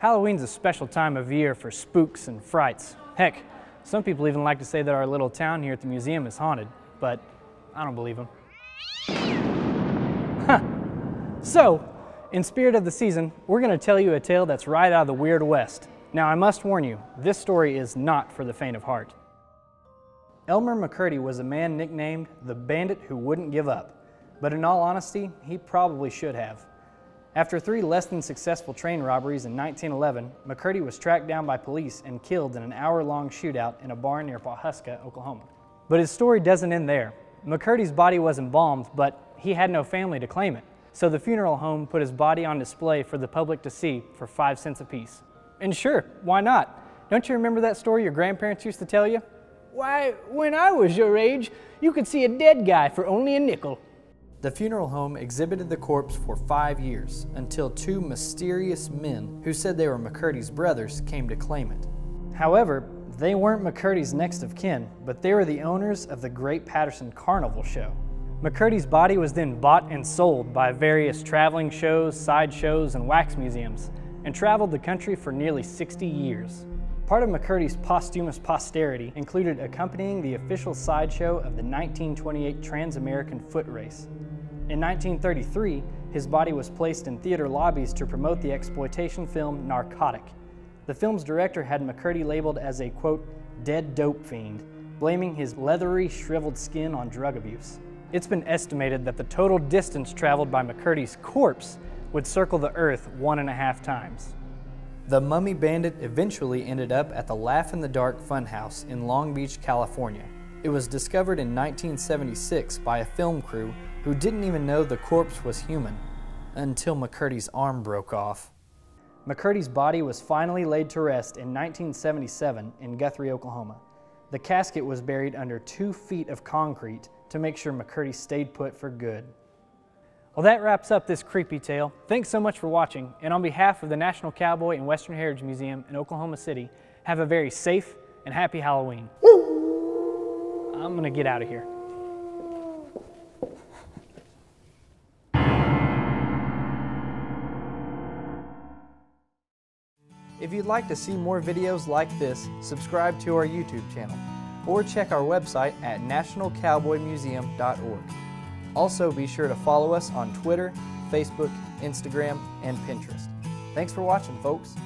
Halloween's a special time of year for spooks and frights. Heck, some people even like to say that our little town here at the museum is haunted, but I don't believe them. Huh. So, in spirit of the season, we're going to tell you a tale that's right out of the Weird West. Now, I must warn you, this story is not for the faint of heart. Elmer McCurdy was a man nicknamed the Bandit Who Wouldn't Give Up, but in all honesty, he probably should have. After three less than successful train robberies in 1911, McCurdy was tracked down by police and killed in an hour-long shootout in a barn near Pawhuska, Oklahoma. But his story doesn't end there. McCurdy's body was embalmed, but he had no family to claim it. So the funeral home put his body on display for the public to see for five cents apiece. And sure, why not? Don't you remember that story your grandparents used to tell you? Why, when I was your age, you could see a dead guy for only a nickel. The funeral home exhibited the corpse for five years until two mysterious men who said they were McCurdy's brothers came to claim it. However, they weren't McCurdy's next of kin, but they were the owners of the Great Patterson Carnival Show. McCurdy's body was then bought and sold by various traveling shows, sideshows, and wax museums, and traveled the country for nearly 60 years. Part of McCurdy's posthumous posterity included accompanying the official sideshow of the 1928 Trans-American Foot Race. In 1933, his body was placed in theater lobbies to promote the exploitation film Narcotic. The film's director had McCurdy labeled as a, quote, dead dope fiend, blaming his leathery, shriveled skin on drug abuse. It's been estimated that the total distance traveled by McCurdy's corpse would circle the earth one and a half times. The Mummy Bandit eventually ended up at the Laff in the Dark Funhouse in Long Beach, California. It was discovered in 1976 by a film crew who didn't even know the corpse was human until McCurdy's arm broke off. McCurdy's body was finally laid to rest in 1977 in Guthrie, Oklahoma. The casket was buried under two feet of concrete to make sure McCurdy stayed put for good. Well, that wraps up this creepy tale. Thanks so much for watching, and on behalf of the National Cowboy and Western Heritage Museum in Oklahoma City, have a very safe and happy Halloween. I'm gonna get out of here. If you'd like to see more videos like this, subscribe to our YouTube channel or check our website at nationalcowboymuseum.org. Also, be sure to follow us on Twitter, Facebook, Instagram, and Pinterest. Thanks for watching, folks.